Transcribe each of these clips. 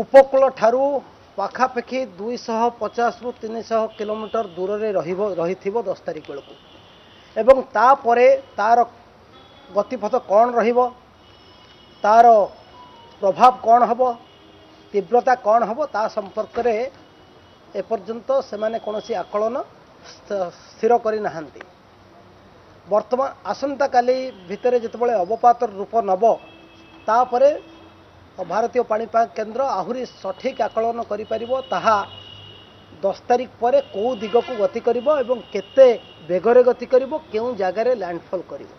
ଉପକୂଳ ଠାରୁ ପାଖାପାଖି ଦୁଇଶହ ପଚାଶରୁ ତିନିଶହ କିଲୋମିଟର ଦୂରରେ ରହିବ ରହିଥିବ ଦଶ ତାରିଖ ବେଳକୁ ଏବଂ ତାପରେ ତା'ର ଗତିପଥ କ'ଣ ରହିବ ତା'ର ପ୍ରଭାବ କ'ଣ ହେବ ତୀବ୍ରତା କ'ଣ ହେବ ତା ସମ୍ପର୍କରେ ଏପର୍ଯ୍ୟନ୍ତ ସେମାନେ କୌଣସି ଆକଳନ ସ୍ଥିର କରିନାହାନ୍ତି ବର୍ତ୍ତମାନ ଆସନ୍ତାକାଲି ଭିତରେ ଯେତେବେଳେ ଅବପାତର ରୂପ ନେବ ତାପରେ ଭାରତୀୟ ପାଣିପାଗ କେନ୍ଦ୍ର ଆହୁରି ସଠିକ୍ ଆକଳନ କରିପାରିବ ତାହା ଦଶ ତାରିଖ ପରେ କେଉଁ ଦିଗକୁ ଗତି କରିବ ଏବଂ କେତେ ବେଗରେ ଗତି କରିବ କେଉଁ ଜାଗାରେ ଲ୍ୟାଣ୍ଡଫଲ୍ କରିବ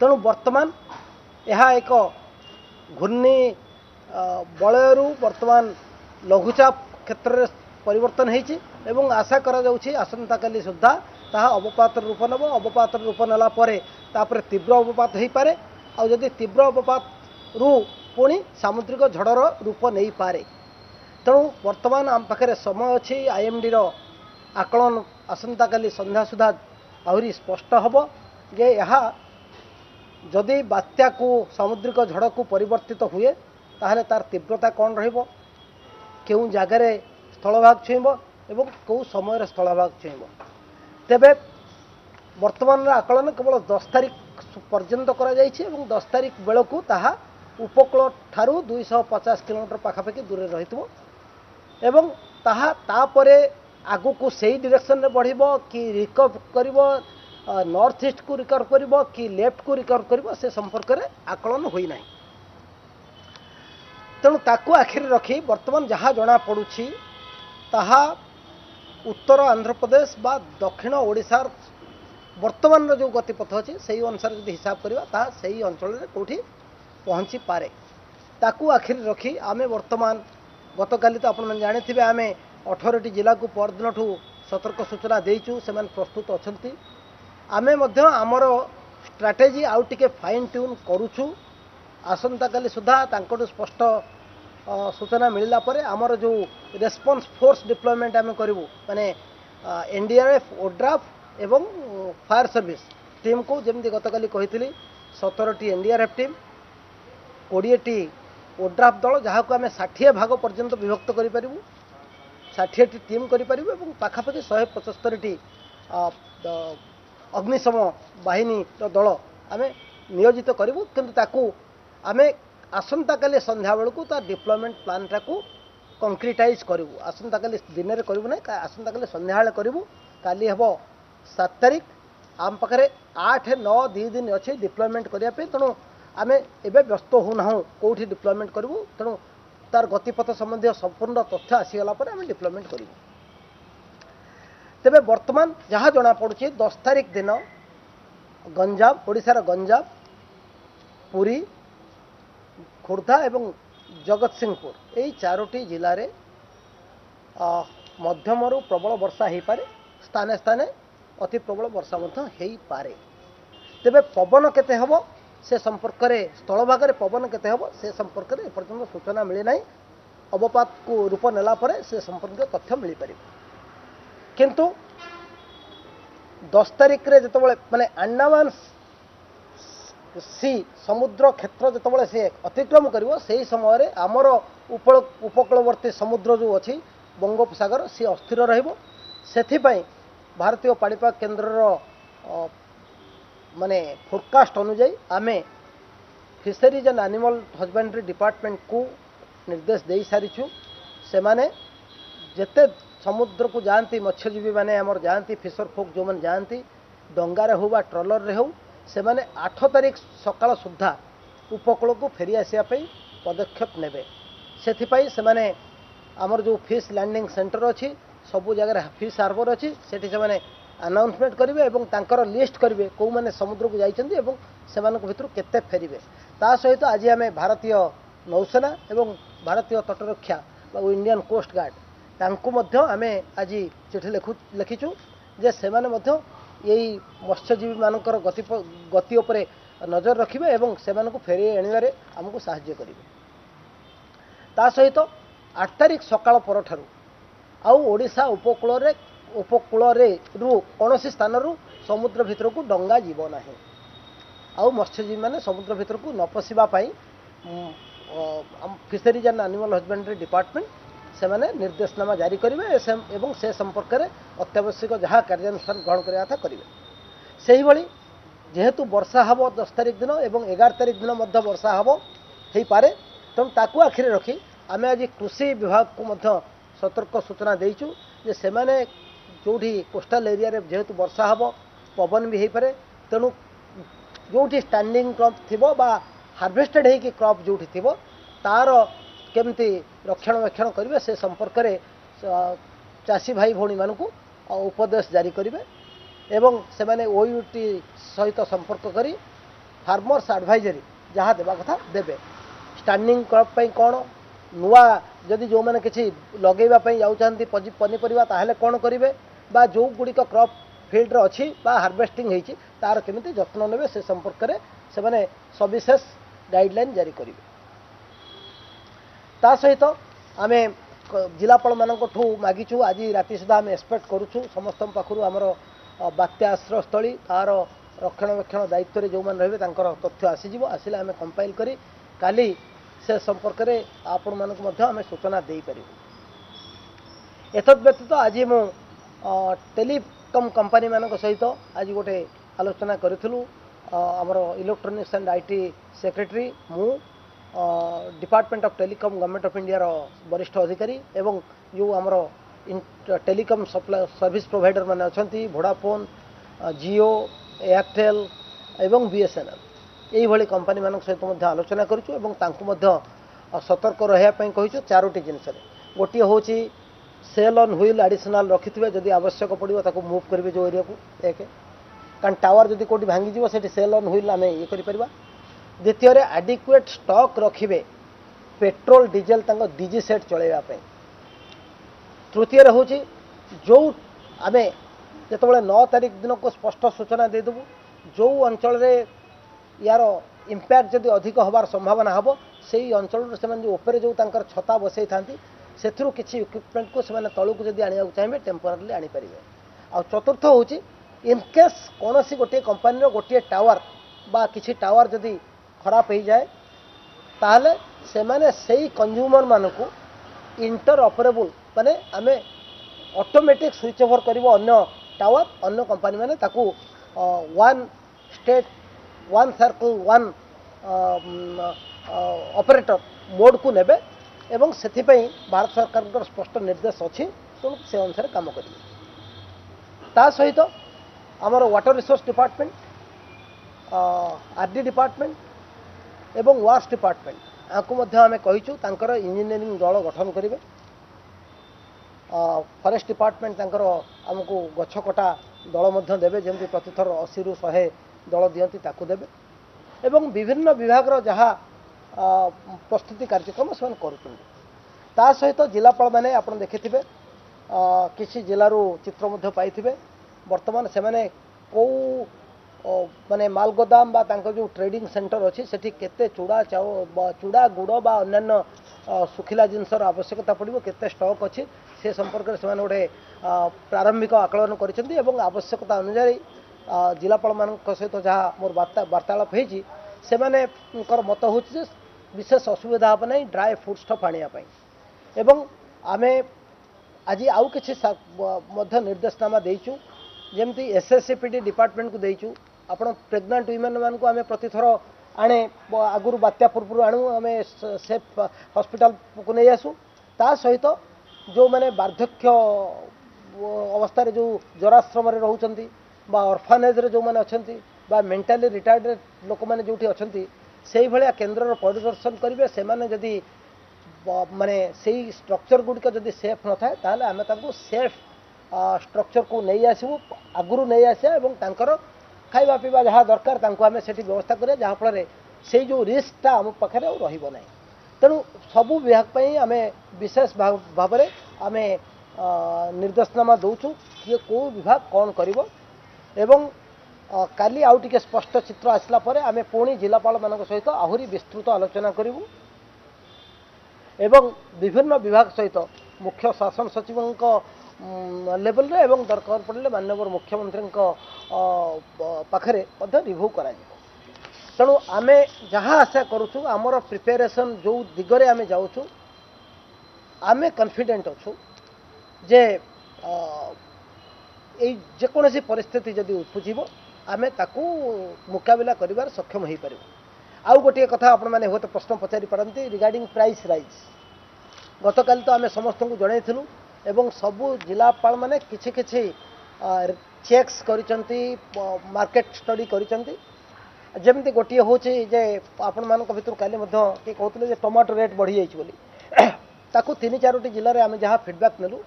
ତେଣୁ ବର୍ତ୍ତମାନ ଏହା ଏକ ଘୂର୍ଣ୍ଣି ବଳୟରୁ ବର୍ତ୍ତମାନ ଲଘୁଚାପ କ୍ଷେତ୍ରରେ ପରିବର୍ତ୍ତନ ହୋଇଛି ଏବଂ ଆଶା କରାଯାଉଛି ଆସନ୍ତାକାଲି ସୁଦ୍ଧା ତାହା ଅବପାତର ରୂପ ନେବ ଅବପାତର ରୂପ ନେଲା ପରେ ତାପରେ ତୀବ୍ର ଅବପାତ ହୋଇପାରେ ଆଉ ଯଦି ତୀବ୍ର ଅବପାତରୁ ପୁଣି ସାମୁଦ୍ରିକ ଝଡ଼ର ରୂପ ନେଇପାରେ ତେଣୁ ବର୍ତ୍ତମାନ ଆମ ପାଖରେ ସମୟ ଅଛି ଆଇ ଏମ୍ ଡିର ଆକଳନ ଆସନ୍ତାକାଲି ସନ୍ଧ୍ୟା ସୁଦ୍ଧା ଆହୁରି ସ୍ପଷ୍ଟ ହେବ ଯେ ଏହା ଯଦି ବାତ୍ୟାକୁ ସାମୁଦ୍ରିକ ଝଡ଼କୁ ପରିବର୍ତ୍ତିତ ହୁଏ ତାହେଲେ ତା'ର ତୀବ୍ରତା କ'ଣ ରହିବ କେଉଁ ଜାଗାରେ ସ୍ଥଳଭାଗ ଛୁଇଁବ ଏବଂ କେଉଁ ସମୟରେ ସ୍ଥଳଭାଗ ଛୁଇଁବ ତେବେ ବର୍ତ୍ତମାନର ଆକଳନ କେବଳ ଦଶ ତାରିଖ ପର୍ଯ୍ୟନ୍ତ କରାଯାଇଛି ଏବଂ ଦଶ ତାରିଖ ବେଳକୁ ତାହା ଉପକୂଳ ଠାରୁ ଦୁଇଶହ ପଚାଶ କିଲୋମିଟର ପାଖାପାଖି ଦୂରରେ ରହିଥିବ ଏବଂ ତାହା ତାପରେ ଆଗକୁ ସେଇ ଡିରେକ୍ସନରେ ବଢ଼ିବ କି ରିକଭ କରିବ ନର୍ଥ ଇଷ୍ଟକୁ ରିକଭ୍ କରିବ କି ଲେଫ୍ଟକୁ ରିକଭ୍ କରିବ ସେ ସମ୍ପର୍କରେ ଆକଳନ ହୋଇନାହିଁ ତେଣୁ ତାକୁ ଆଖିରେ ରଖି ବର୍ତ୍ତମାନ ଯାହା ଜଣାପଡ଼ୁଛି ତାହା ଉତ୍ତର ଆନ୍ଧ୍ରପ୍ରଦେଶ ବା ଦକ୍ଷିଣ ଓଡ଼ିଶାର ବର୍ତ୍ତମାନର ଯେଉଁ ଗତିପଥ ଅଛି ସେହି ଅନୁସାରେ ଯଦି ହିସାବ କରିବା ତାହା ସେହି ଅଞ୍ଚଳରେ କେଉଁଠି ପହଞ୍ଚି ପାରେ ତାକୁ ଆଖିରେ ରଖି ଆମେ ବର୍ତ୍ତମାନ ଗତକାଲି ତ ଆପଣମାନେ ଜାଣିଥିବେ ଆମେ ଅଠରଟି ଜିଲ୍ଲାକୁ ପରଦିନଠୁ ସତର୍କ ସୂଚନା ଦେଇଛୁ ସେମାନେ ପ୍ରସ୍ତୁତ ଅଛନ୍ତି ଆମେ ମଧ୍ୟ ଆମର ଷ୍ଟ୍ରାଟେଜି ଆଉ ଟିକିଏ ଫାଇନ୍ ଟ୍ୟୁନ୍ କରୁଛୁ ଆସନ୍ତାକାଲି ସୁଦ୍ଧା ତାଙ୍କଠୁ ସ୍ପଷ୍ଟ ସୂଚନା ମିଳିଲା ପରେ ଆମର ଯେଉଁ ରେସ୍ପନ୍ସ ଫୋର୍ସ ଡିପ୍ଲୟମେଣ୍ଟ ଆମେ କରିବୁ ମାନେ N D R F Odraf ଏବଂ ଫାୟାର୍ ସର୍ଭିସ୍ ଟିମ୍କୁ ଯେମିତି ଗତକାଲି କହିଥିଲି ସତରଟି N D R F team କୋଡ଼ିଏଟି ODRAF ଦଳ ଯାହାକୁ ଆମେ ଷାଠିଏ ଭାଗ ପର୍ଯ୍ୟନ୍ତ ବିଭକ୍ତ କରିପାରିବୁ ଷାଠିଏଟି ଟିମ୍ କରିପାରିବୁ ଏବଂ ପାଖାପାଖି ଶହେ ପଞ୍ଚସ୍ତରୀଟି ଅଗ୍ନିଶମ ବାହିନୀର ଦଳ ଆମେ ନିୟୋଜିତ କରିବୁ କିନ୍ତୁ ତାକୁ ଆମେ ଆସନ୍ତାକାଲି ସନ୍ଧ୍ୟାବେଳକୁ ତା ଡିପ୍ଲୟମେଣ୍ଟ ପ୍ଲାନ୍ଟାକୁ କଙ୍କ୍ରିଟାଇଜ୍ କରିବୁ ଆସନ୍ତାକାଲି ଦିନରେ କରିବୁ ନାହିଁ ଆସନ୍ତାକାଲି ସନ୍ଧ୍ୟାବେଳେ କରିବୁ କାଲି ହେବ ସାତ ତାରିଖ ଆମ ପାଖରେ ଆଠ ନଅ ଦୁଇ ଦିନ ଅଛି ଡିପ୍ଲୟମେଣ୍ଟ କରିବା ପାଇଁ ତେଣୁ ଆମେ ଏବେ ବ୍ୟସ୍ତ ହେଉନାହୁଁ କେଉଁଠି ଡିପ୍ଲୟମେଣ୍ଟ କରିବୁ ତେଣୁ ତାର ଗତିପଥ ସମ୍ବନ୍ଧୀୟ ସମ୍ପୂର୍ଣ୍ଣ ତଥ୍ୟ ଆସିଗଲା ପରେ ଆମେ ଡିପ୍ଲୟମେଣ୍ଟ କରିବୁ ତେବେ ବର୍ତ୍ତମାନ ଯାହା ଜଣାପଡ଼ୁଛି ଦଶ ତାରିଖ ଦିନ ଗଞ୍ଜାମ ଓଡ଼ିଶାର ଗଞ୍ଜାମ ପୁରୀ ଖୋର୍ଦ୍ଧା ଏବଂ ଜଗତସିଂହପୁର ଏହି ଚାରୋଟି ଜିଲ୍ଲାରେ ମଧ୍ୟମରୁ ପ୍ରବଳ ବର୍ଷା ହୋଇପାରେ ସ୍ଥାନେ ସ୍ଥାନେ ଅତି ପ୍ରବଳ ବର୍ଷା ମଧ୍ୟ ହୋଇପାରେ ତେବେ ପବନ କେତେ ହେବ ସେ ସମ୍ପର୍କରେ ସ୍ଥଳଭାଗରେ ପବନ କେତେ ହେବ ସେ ସମ୍ପର୍କରେ ଏପର୍ଯ୍ୟନ୍ତ ସୂଚନା ମିଳିନାହିଁ ଅବପାତକୁ ରୂପ ନେଲା ପରେ ସେ ସମ୍ପର୍କୀୟ ତଥ୍ୟ ମିଳିପାରିବ କିନ୍ତୁ ଦଶ ତାରିଖରେ ଯେତେବେଳେ ମାନେ ଆଣ୍ଡାମାନ ସି ସମୁଦ୍ର କ୍ଷେତ୍ର ଯେତେବେଳେ ସେ ଅତିକ୍ରମ କରିବ ସେହି ସମୟରେ ଆମର ଉପଳ ଉପକୂଳବର୍ତ୍ତୀ ସମୁଦ୍ର ଯେଉଁ ଅଛି ବଙ୍ଗୋପସାଗର ସିଏ ଅସ୍ଥିର ରହିବ ସେଥିପାଇଁ ଭାରତୀୟ ପାଣିପାଗ କେନ୍ଦ୍ରର मानने फोरकास्ट अनुजाई आम fisheries and animal husbandry department को निर्देश दे सारी से मैंने जिते समुद्र को जाती मत्स्यजीवी मैंने जाती फिशर फोक जो मैंने जाती डंगे हो ट्रलर में होने आठ तारीख सका सुधा उपकूल को फेरी आसवाई पदक्षेप ने से आमर जो फिश लैंडिंग सेंटर अच्छी सबू जगह फिश हारबर अच्छी से ଆନାଉନ୍ସମେଣ୍ଟ କରିବେ ଏବଂ ତାଙ୍କର ଲିଷ୍ଟ କରିବେ କେଉଁମାନେ ସମୁଦ୍ରକୁ ଯାଇଛନ୍ତି ଏବଂ ସେମାନଙ୍କ ଭିତରୁ କେତେ ଫେରିବେ ତା ସହିତ ଆଜି ଆମେ ଭାରତୀୟ ନୌସେନା ଏବଂ ଭାରତୀୟ ତଟରକ୍ଷା ବା ଇଣ୍ଡିଆନ୍ କୋଷ୍ଟଗାର୍ଡ ତାଙ୍କୁ ମଧ୍ୟ ଆମେ ଆଜି ଚିଠି ଲେଖୁ ଲେଖିଛୁ ଯେ ସେମାନେ ମଧ୍ୟ ଏଇ ମତ୍ସ୍ୟଜୀବୀମାନଙ୍କର ଗତି ଗତି ଉପରେ ନଜର ରଖିବେ ଏବଂ ସେମାନଙ୍କୁ ଫେରାଇ ଆଣିବାରେ ଆମକୁ ସାହାଯ୍ୟ କରିବେ ତା ସହିତ ଆଠ ତାରିଖ ସକାଳ ପରଠାରୁ ଆଉ ଓଡ଼ିଶା ଉପକୂଳରେ ଉପକୂଳରେ ରୁ କୌଣସି ସ୍ଥାନରୁ ସମୁଦ୍ର ଭିତରକୁ ଡଙ୍ଗା ଯିବ ନାହିଁ ଆଉ ମତ୍ସ୍ୟଜୀବୀମାନେ ସମୁଦ୍ର ଭିତରକୁ ନ ପଶିବା ପାଇଁ fisheries and animal husbandry department ସେମାନେ ନିର୍ଦ୍ଦେଶନାମା ଜାରି କରିବେ ଏବଂ ସେ ସମ୍ପର୍କରେ ଅତ୍ୟାବଶ୍ୟକ ଯାହା କାର୍ଯ୍ୟାନୁଷ୍ଠାନ ଗ୍ରହଣ କରିବା କଥା କରିବେ ସେହିଭଳି ଯେହେତୁ ବର୍ଷା ହେବ ଦଶ ତାରିଖ ଦିନ ଏବଂ ଏଗାର ତାରିଖ ଦିନ ମଧ୍ୟ ବର୍ଷା ହେବ ହୋଇପାରେ ତେଣୁ ତାକୁ ଆଖିରେ ରଖି ଆମେ ଆଜି କୃଷି ବିଭାଗକୁ ମଧ୍ୟ ସତର୍କ ସୂଚନା ଦେଇଛୁ ଯେ ସେମାନେ जो भी कोस्टाल एरिया जेहेतु वर्षा हे पवन भी हो पाए तेणु जो भी स्टाडिंग क्रप थी हारभेस्टेड हो क्रप जो थी तार रक्षण बेक्षण करेंगे से संपर्क चाषी भाई भी उपदेश जारी करेंगे एवं से सहित संपर्क कर फार्मर्स आडभाइजरी जहाँ देवा कथा देवे स्टाडिंग क्रप कौन नुआ जदि जो मैंने किसी लगे जा पनीपरिया कौन करेंगे ବା ଯେଉଁ ଗୁଡ଼ିକ କ୍ରପ୍ ଫିଲ୍ଡରେ ଅଛି ବା ହାର୍ଭେଷ୍ଟିଂ ହେଇଛି ତା'ର କେମିତି ଯତ୍ନ ନେବେ ସେ ସମ୍ପର୍କରେ ସେମାନେ ସବିଶେଷ ଗାଇଡ଼ଲାଇନ୍ ଜାରି କରିବେ ତା ସହିତ ଆମେ ଜିଲ୍ଲାପାଳମାନଙ୍କଠୁ ମାଗିଛୁ ଆଜି ରାତି ସୁଦ୍ଧା ଆମେ ଏକ୍ସପେକ୍ଟ କରୁଛୁ ସମସ୍ତଙ୍କ ପାଖରୁ ଆମର ବାତ୍ୟା ଆଶ୍ରୟସ୍ଥଳୀ ତା'ର ରକ୍ଷଣାବେକ୍ଷଣ ଦାୟିତ୍ୱରେ ଯେଉଁମାନେ ରହିବେ ତାଙ୍କର ତଥ୍ୟ ଆସିଯିବ ଆସିଲେ ଆମେ କମ୍ପାଇଲ୍ କରି କାଲି ସେ ସମ୍ପର୍କରେ ଆପଣମାନଙ୍କୁ ମଧ୍ୟ ଆମେ ସୂଚନା ଦେଇପାରିବୁ ଏତଦ୍ ବ୍ୟତୀତ ଆଜି ମୁଁ ଟେଲିକମ୍ କମ୍ପାନୀମାନଙ୍କ ସହିତ ଆଜି ଗୋଟେ ଆଲୋଚନା କରିଥିଲୁ ଆମର electronics and I T secretary ମୁଁ department of telecom government of ଇଣ୍ଡିଆର ବରିଷ୍ଠ ଅଧିକାରୀ ଏବଂ ଯେଉଁ ଆମର ଟେଲିକମ୍ ସପ୍ଲାଏ ସର୍ଭିସ୍ ପ୍ରୋଭାଇଡ଼ର୍ମାନେ ଅଛନ୍ତି ଭୋଡ଼ାଫୋନ୍ ଜିଓ ଏୟାରଟେଲ୍ ଏବଂ ବି ଏସ୍ ଏନ୍ ଏଲ୍ ଏଇଭଳି କମ୍ପାନୀମାନଙ୍କ ସହିତ ମଧ୍ୟ ଆଲୋଚନା କରିଛୁ ଏବଂ ତାଙ୍କୁ ମଧ୍ୟ ସତର୍କ ରହିବା ପାଇଁ କହିଛୁ ଚାରୋଟି ଜିନିଷରେ ଗୋଟିଏ ହେଉଛି ସେଲ୍ ଅନ୍ ହୁଇଲ୍ ଆଡ଼ିସନାଲ୍ ରଖିଥିବେ ଯଦି ଆବଶ୍ୟକ ପଡ଼ିବ ତାକୁ ମୁଭ୍ କରିବେ ଯେଉଁ ଏରିଆକୁ ଏକ କାରଣ ଟାୱାର ଯଦି କେଉଁଠି ଭାଙ୍ଗିଯିବ ସେଠି ସେଲ୍ ଅନ୍ ହୁଇଲ୍ ଆମେ ଇଏ କରିପାରିବା ଦ୍ୱିତୀୟରେ ଆଡିକୁଏଟ୍ ଷ୍ଟକ୍ ରଖିବେ ପେଟ୍ରୋଲ ଡିଜେଲ ତାଙ୍କ ଡିଜି ସେଟ୍ ଚଳାଇବା ପାଇଁ ତୃତୀୟରେ ହେଉଛି ଯେଉଁ ଆମେ ଯେତେବେଳେ ନଅ ତାରିଖ ଦିନକୁ ସ୍ପଷ୍ଟ ସୂଚନା ଦେଇଦେବୁ ଯେଉଁ ଅଞ୍ଚଳରେ ୟାର ଇମ୍ପାକ୍ଟ ଯଦି ଅଧିକ ହେବାର ସମ୍ଭାବନା ହେବ ସେଇ ଅଞ୍ଚଳରୁ ସେମାନେ ଯେଉଁ ଉପରେ ଯେଉଁ ତାଙ୍କର ଛତା ବସାଇଥାନ୍ତି ସେଥିରୁ କିଛି ଇକ୍ୱିପମେଣ୍ଟକୁ ସେମାନେ ତଳକୁ ଯଦି ଆଣିବାକୁ ଚାହିଁବେ ଟେମ୍ପୋରାରିଲି ଆଣିପାରିବେ ଆଉ ଚତୁର୍ଥ ହେଉଛି ଇନକେସ୍ କୌଣସି ଗୋଟିଏ କମ୍ପାନୀର ଗୋଟିଏ ଟାୱାର ବା କିଛି ଟାୱାର ଯଦି ଖରାପ ହୋଇଯାଏ ତାହେଲେ ସେମାନେ ସେଇ କଞ୍ଜ୍ୟୁମରମାନଙ୍କୁ ଇଣ୍ଟର ଅପରେବୁଲ୍ ମାନେ ଆମେ ଅଟୋମେଟିକ୍ ସୁଇଚ୍ ଓଭର୍ କରିବ ଅନ୍ୟ ଟାୱାର ଅନ୍ୟ କମ୍ପାନୀମାନେ ତାକୁ one state one circle one operator ମୋଡ଼କୁ ନେବେ ଏବଂ ସେଥିପାଇଁ ଭାରତ ସରକାରଙ୍କର ସ୍ପଷ୍ଟ ନିର୍ଦ୍ଦେଶ ଅଛି ତେଣୁ ସେ ଅନୁସାରେ କାମ କରିବେ ତା ସହିତ ଆମର water resource department RD department ଏବଂ ୱାର୍ସ ଡିପାର୍ଟମେଣ୍ଟ ଏହାକୁ ମଧ୍ୟ ଆମେ କହିଛୁ ତାଙ୍କର ଇଞ୍ଜିନିୟରିଂ ଦଳ ଗଠନ କରିବେ ଫରେଷ୍ଟ ଡିପାର୍ଟମେଣ୍ଟ ତାଙ୍କର ଆମକୁ ଗଛ କଟା ଦଳ ମଧ୍ୟ ଦେବେ ଯେମିତି ପ୍ରତିଥର ଅଶୀରୁ ଶହେ ଦଳ ଦିଅନ୍ତି ତାକୁ ଦେବେ ଏବଂ ବିଭିନ୍ନ ବିଭାଗର ଯାହା প্রস্তুতি কার্যক্রম সে করছেন তা সহিত জেলাপাল মানে আপনার দেখিথিবে কিছু জেলার চিত্র মধ্যে পাইবে বর্তমান সেমানে কেউ মানে মালগোদাম বা তাঁর যে ট্রেডিং সেন্টর অছি সেটি কেতে চূড়া চাউ চূড়া গুড় বা অন্যান্য শুখিলা জিনিসর আবশ্যকতা পড়ব কেতে স্টক অছি সে সম্পর্কে সে গোটে প্রারম্ভিক আকলন করেছেন এবং আবশ্যকতা অনুযায়ী জেলাপাল মান সহ যা মোর বার্তালাপ হয়েছি সেমানকর মত হচ্ছে যে ବିଶେଷ ଅସୁବିଧା ହେବ ନାହିଁ ଡ୍ରାଏ ଫୁଡ଼ଷ୍ଟଫ୍ ଆଣିବା ପାଇଁ ଏବଂ ଆମେ ଆଜି ଆଉ କିଛି ମଧ୍ୟ ନିର୍ଦ୍ଦେଶନାମା ଦେଇଛୁ ଯେମିତି ଏସ୍ଏସ୍ସିପିଟି ଡିପାର୍ଟମେଣ୍ଟକୁ ଦେଇଛୁ ଆପଣ ପ୍ରେଗନାଣ୍ଟ ୱିମେନ୍ମାନଙ୍କୁ ଆମେ ପ୍ରତିଥର ଆଣେ ଆଗରୁ ବାତ୍ୟା ପୂର୍ବରୁ ଆଣୁ ଆମେ ସେଫ୍ ହସ୍ପିଟାଲକୁ ନେଇ ଆସୁ ତା ସହିତ ଯେଉଁମାନେ ବାର୍ଦ୍ଧକ୍ୟ ଅବସ୍ଥାରେ ଯେଉଁ ଜରାଶ୍ରମରେ ରହୁଛନ୍ତି ବା ଅର୍ଫାନେଜ୍ରେ ଯେଉଁମାନେ ଅଛନ୍ତି ବା ମେଣ୍ଟାଲି ରିଟାୟାର୍ଡ଼ ଲୋକମାନେ ଯେଉଁଠି ଅଛନ୍ତି সেই ভালিয়া কেন্দ্রৰ পৰিদৰ্শন কৰিবে সেমানে যদি মানে সেই ষ্ট্ৰাকচাৰ গুডক যদি সেফ নথাহে таলে আমি তাকো সেফ ষ্ট্ৰাকচাৰ কো লৈ আছোঁ আগৰো লৈ আছোঁ আৰু তাকৰ খাইবা পিবা য'হা দরকার তাকো আমি সেইটি ব্যৱস্থা কৰে য'হা পলে সেই যো ৰিস্কটা আমি পখৰে ৰহিব নাই তেনু সবো বিভাগ পাই আমি বিশেষভাৱেৰে আমি নিৰদৰ্শনমা দওচোঁ যে কো বিভাগ কোন কৰিব আৰু काली आउ टे स्पष्ट चित्र आसला आम पुणी जिलापा सहित तो आहरी विस्तृत आलोचना करूँ एवं विभिन्न विभाग सहित मुख्य शासन सचिव लेवल एवं दरकार पड़े मानव मुख्यमंत्री पाखे रिव्यू कर तेणु आम जहाँ आशा करुचु आमर प्रिपेरेसन जो दिगरे आम जाऊँ आम कनफिडेट अच्छा जे यकोसी पिस्थित जदि उपजीव ଆମେ ତାକୁ ମୁକାବିଲା କରିବାରେ ସକ୍ଷମ ହୋଇପାରିବୁ ଆଉ ଗୋଟିଏ କଥା ଆପଣମାନେ ହୁଏତ ପ୍ରଶ୍ନ ପଚାରିପାରନ୍ତି ରିଗାର୍ଡ଼ିଂ ପ୍ରାଇସ୍ ରାଇଜ୍ ଗତକାଲି ତ ଆମେ ସମସ୍ତଙ୍କୁ ଜଣାଇଥିଲୁ ଏବଂ ସବୁ ଜିଲ୍ଲାପାଳମାନେ କିଛି କିଛି ଚେକ୍ସ କରିଛନ୍ତି ମାର୍କେଟ୍ ଷ୍ଟଡି କରିଛନ୍ତି ଯେମିତି ଗୋଟିଏ ହେଉଛି ଯେ ଆପଣମାନଙ୍କ ଭିତରୁ କାଲି ମଧ୍ୟ କିଏ କହୁଥିଲେ ଯେ ଟମାଟୋ ରେଟ୍ ବଢ଼ିଯାଇଛି ବୋଲି ତାକୁ ତିନି ଚାରୋଟି ଜିଲ୍ଲାରେ ଆମେ ଯାହା ଫିଡ଼ବ୍ୟାକ୍ ନେଲୁ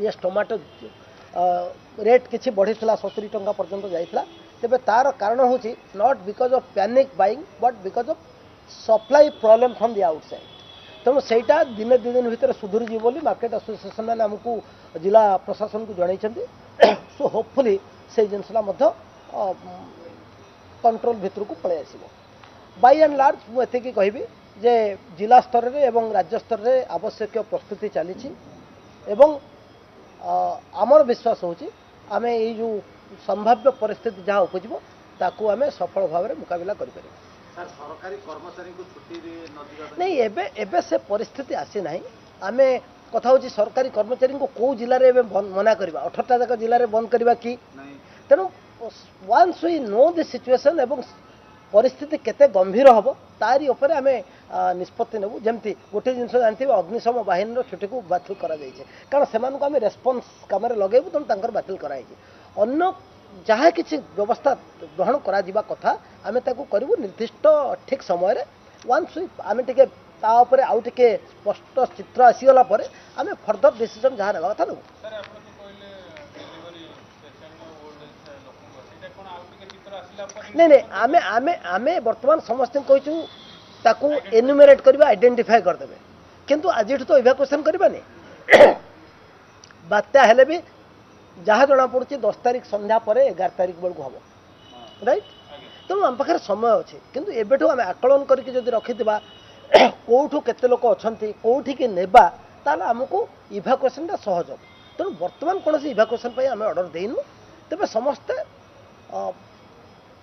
ଇଏ ଟମାଟୋ ରେଟ୍ କିଛି ବଢ଼ିଥିଲା ସତୁରି ଟଙ୍କା ପର୍ଯ୍ୟନ୍ତ ଯାଇଥିଲା ତେବେ ତା'ର କାରଣ ହେଉଛି not because of panic buying but because of supply problem from the side ତେଣୁ ସେଇଟା ଦିନେ ଦୁଇ ଦିନ ଭିତରେ ସୁଧୁରିଯିବ ବୋଲି ମାର୍କେଟ୍ ଆସୋସିଏସନ୍ ମାନେ ଆମକୁ ଜିଲ୍ଲା ପ୍ରଶାସନକୁ ଜଣାଇଛନ୍ତି ସୋ ହୋପ୍ଫୁଲି ସେଇ ଜିନିଷଟା ମଧ୍ୟ କଣ୍ଟ୍ରୋଲ୍ ଭିତରକୁ ପଳାଇ ଆସିବ ବାଇ ଆଣ୍ଡ ଲାର୍ଜ ମୁଁ ଏତିକି କହିବି ଯେ ଜିଲ୍ଲା ସ୍ତରରେ ଏବଂ ରାଜ୍ୟ ସ୍ତରରେ ଆବଶ୍ୟକୀୟ ପ୍ରସ୍ତୁତି ଚାଲିଛି ଏବଂ ଆମର ବିଶ୍ୱାସ ହେଉଛି ଆମେ ଏଇ ଯେଉଁ ସମ୍ଭାବ୍ୟ ପରିସ୍ଥିତି ଯାହା ଉପୁଜିବ ତାକୁ ଆମେ ସଫଳ ଭାବରେ ମୁକାବିଲା କରିପାରିବା ନାଇଁ ଏବେ ଏବେ ସେ ପରିସ୍ଥିତି ଆସିନାହିଁ ଆମେ କଥା ହେଉଛି ସରକାରୀ କର୍ମଚାରୀଙ୍କୁ କେଉଁ ଜିଲ୍ଲାରେ ଏବେ ମନା କରିବା ଅଠରଟା ଯାକ ଜିଲ୍ଲାରେ ବନ୍ଦ କରିବା କି ତେଣୁ once we know the situation ଏବଂ ପରିସ୍ଥିତି କେତେ ଗମ୍ଭୀର ହେବ ତାରି ଉପରେ ଆମେ ନିଷ୍ପତ୍ତି ନେବୁ ଯେମିତି ଗୋଟିଏ ଜିନିଷ ଜାଣିଥିବେ ଅଗ୍ନିଶମ ବାହିନୀର ଛୁଟିକୁ ବାତିଲ କରାଯାଇଛି କାରଣ ସେମାନଙ୍କୁ ଆମେ ରେସ୍ପନ୍ସ କାମରେ ଲଗାଇବୁ ତେଣୁ ତାଙ୍କର ବାତିଲ କରାଯାଇଛି ଅନ୍ୟ ଯାହା କିଛି ବ୍ୟବସ୍ଥା ଗ୍ରହଣ କରାଯିବା କଥା ଆମେ ତାକୁ କରିବୁ ନିର୍ଦ୍ଦିଷ୍ଟ ଠିକ୍ ସମୟରେ ୱାନ୍ସ ୱିକ୍ ଆମେ ଟିକେ ତା ଉପରେ ଆଉ ଟିକେ ସ୍ପଷ୍ଟ ଚିତ୍ର ଆସିଗଲା ପରେ ଆମେ ଫର୍ଦର ଡିସିସନ୍ ଯାହା ନେବା କଥା ନେବୁ ନାଇଁ ନାଇଁ ଆମେ ଆମେ ଆମେ ବର୍ତ୍ତମାନ ସମସ୍ତଙ୍କୁ କହିଛୁ ତାକୁ ଏନ୍ୟୁମେରେଟ୍ କରିବା ଆଇଡେଣ୍ଟିଫାଏ କରିଦେବେ କିନ୍ତୁ ଆଜିଠୁ ତ ଇଭାକୁଏସନ୍ କରିବାନି ବାତ୍ୟା ହେଲେ ବି ଯାହା ଜଣାପଡ଼ୁଛି ଦଶ ତାରିଖ ସନ୍ଧ୍ୟା ପରେ ଏଗାର ତାରିଖ ବେଳକୁ ହେବ ରାଇଟ୍ ତେଣୁ ଆମ ପାଖରେ ସମୟ ଅଛି କିନ୍ତୁ ଏବେଠୁ ଆମେ ଆକଳନ କରିକି ଯଦି ରଖିଥିବା କେଉଁଠୁ କେତେ ଲୋକ ଅଛନ୍ତି କେଉଁଠିକି ନେବା ତାହେଲେ ଆମକୁ ଇଭାକୁଏସନ୍ଟା ସହଜ ତେଣୁ ବର୍ତ୍ତମାନ କୌଣସି ଇଭାକୁଏସନ୍ ପାଇଁ ଆମେ ଅର୍ଡ଼ର ଦେଇନୁ ତେବେ ସମସ୍ତେ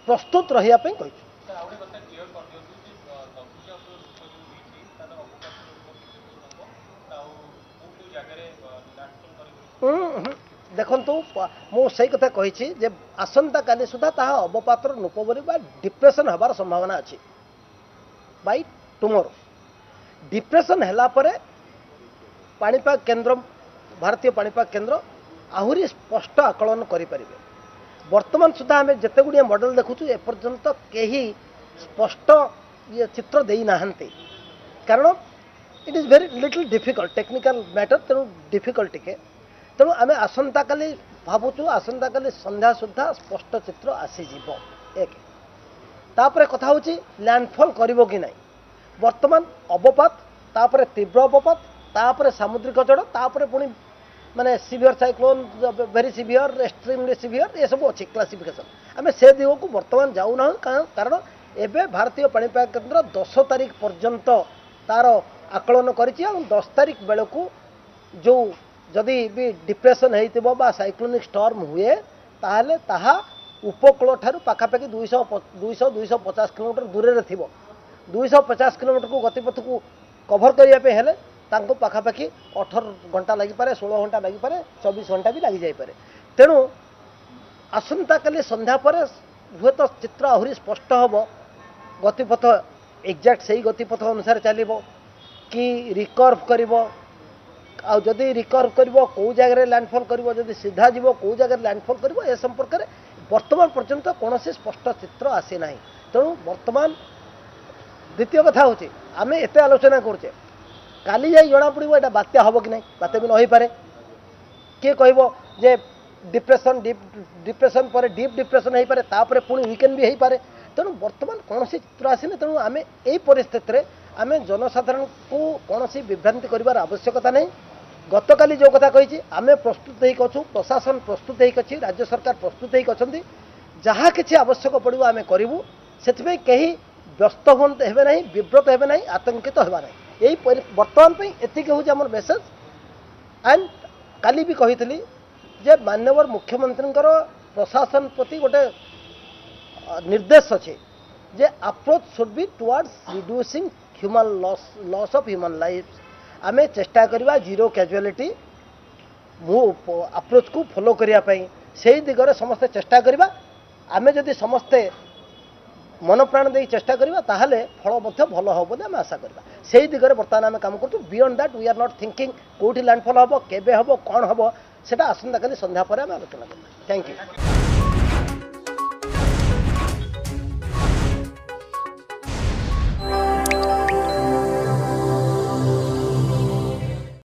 ପ୍ରସ୍ତୁତ ରହିବା ପାଇଁ କହିଛୁ ଦେଖନ୍ତୁ ମୁଁ ସେଇ କଥା କହିଛି ଯେ ଆସନ୍ତାକାଲି ସୁଦ୍ଧା ତାହା ଅବପାତ୍ର ରୂପ ବୋଲି ବା ଡିପ୍ରେସନ୍ ହେବାର ସମ୍ଭାବନା ଅଛି ବାଇ ଟୁମର ଡିପ୍ରେସନ୍ ହେଲା ପରେ ପାଣିପାଗ କେନ୍ଦ୍ର ଭାରତୀୟ ପାଣିପାଗ କେନ୍ଦ୍ର ଆହୁରି ସ୍ପଷ୍ଟ ଆକଳନ କରିପାରିବେ বর্তমান সুদ্ধা আমি যেতেগুড়িয়ে মডেল দেখুଛୁ এপର୍ଯ୍যন্ত কেহি স্পষ্ট ଇଏ ଚିତ୍ର ଦେଇନାହାନ୍ତି କାରଣ it is very little difficult technical matter ତେଣୁ ଡିଫିକଲ୍ଟ ଟିକେ ତେଣୁ ଆମେ ଆସନ୍ତାକାଲି ଭାବୁଛୁ ଆସନ୍ତାକାଲି ସନ୍ଧ୍ୟା ସୁଦ୍ଧା ସ୍ପଷ୍ଟ ଚିତ୍ର ଆସିଯିବ ଏକ ତାପରେ କଥା ହେଉଛି ଲ୍ୟାଣ୍ଡଫଲ୍ କରିବ କି ନାହିଁ ବର୍ତ୍ତମାନ ଅବପାତ ତାପରେ ତୀବ୍ର ଅବପାତ ତାପରେ ସାମୁଦ୍ରିକ ଝଡ଼ ତାପରେ ପୁଣି माने सीभीयर सैक्लोन भेरी सीभीयर एक्सट्रीमली सीभीयर ये सब अच्छे क्लासीफिकेसन आम से दिवक बर्तमान जाऊना कारण एवं भारतीय पापा केन्द्र दस तारिख पर्यंत तार आकलन कर दस तारिख बेलू जो जदि भी डिप्रेसन हो सैक्लोनिक स्टर्म हुए तेल पखापाखि ठारखापाखि दुई दुईश पचास किलोमीटर दूर थी दुईश पचास किलोमीटर को गतिपथ को कभर करने ତାଙ୍କୁ ପାଖାପାଖି ଅଠର ଘଣ୍ଟା ଲାଗିପାରେ ଷୋହଳ ଘଣ୍ଟା ଲାଗିପାରେ ଚବିଶ ଘଣ୍ଟା ବି ଲାଗିଯାଇପାରେ ତେଣୁ ଆସନ୍ତାକାଲି ସନ୍ଧ୍ୟା ପରେ ହୁଏତ ଚିତ୍ର ଆହୁରି ସ୍ପଷ୍ଟ ହେବ ଗତିପଥ ଏକ୍ଜାକ୍ଟ ସେଇ ଗତିପଥ ଅନୁସାରେ ଚାଲିବ କି ରିକର୍ଭ କରିବ ଆଉ ଯଦି ରିକର୍ଭ କରିବ କେଉଁ ଜାଗାରେ ଲ୍ୟାଣ୍ଡଫଲ୍ କରିବ ଯଦି ସିଧା ଯିବ କେଉଁ ଜାଗାରେ ଲ୍ୟାଣ୍ଡଫଲ୍ କରିବ ଏ ସମ୍ପର୍କରେ ବର୍ତ୍ତମାନ ପର୍ଯ୍ୟନ୍ତ କୌଣସି ସ୍ପଷ୍ଟ ଚିତ୍ର ଆସିନାହିଁ ତେଣୁ ବର୍ତ୍ତମାନ ଦ୍ୱିତୀୟ କଥା ହେଉଛି ଆମେ ଏତେ ଆଲୋଚନା କରୁଛେ কালি যাই জনাপড়ব এটা বাত্যা হব কি না বাত্যা বি নহইপরে কি কহব যে ডিপ্রেসন ডিপ ডিপ্রেসন পরে ডিপ ডিপ্রেসন হইপরে তাপরে পুঁ উইকেন্ড বি হইপরে তেমন বর্তমান কোণী চিত্র আসিনি তেমন আমি এই পরিস্থিতিরে আমি জনসাধারণকে কোণী বিভ্রান্তি করবার আবশ্যকতা নাই গতকালি যে কথা কইছি আমি প্রস্তুত হইকি অছু প্রশাসন প্রস্তুত হইকি অছি রাজ্য সরকার প্রস্তুত হইকি অনেক যা কিছু আবশ্যক পড়ব আমি করবু সেপাই কেহি ব্যস্ত হবে না বিব্রত হবে না আতঙ্কিত হওয়া না यही बर्तमान हूँ आम मेसेज एंड कल भी कही जे मानवर मुख्यमंत्री प्रशासन प्रति गोटे निर्देश अच्छे जे आप्रोच सुड भी towards reducing human loss loss of human life आम चेष्टा करवा जीरो कैजुअलिटी मु आप्रोच को फॉलो करने से दिगरे समस्त चेष्टा करवा आम जदि समस्ते ମନପ୍ରାଣ ଦେଇ ଚେଷ୍ଟା କରିବା ତାହେଲେ ଫଳ ମଧ୍ୟ ଭଲ ହେବ ବୋଲି ଆମେ ଆଶା କରିବା ସେଇ ଦିଗରେ ବର୍ତ୍ତମାନ ଆମେ କାମ କରୁଛୁ beyond that we are not thinking କେଉଁଠି ଲ୍ୟାଣ୍ଡଫଲ୍ ହେବ କେବେ ହେବ କ'ଣ ହେବ ସେଇଟା ଆସନ୍ତାକାଲି ସନ୍ଧ୍ୟା ପରେ ଆମେ ଆଲୋଚନା କରିବା ଥ୍ୟାଙ୍କ ୟୁ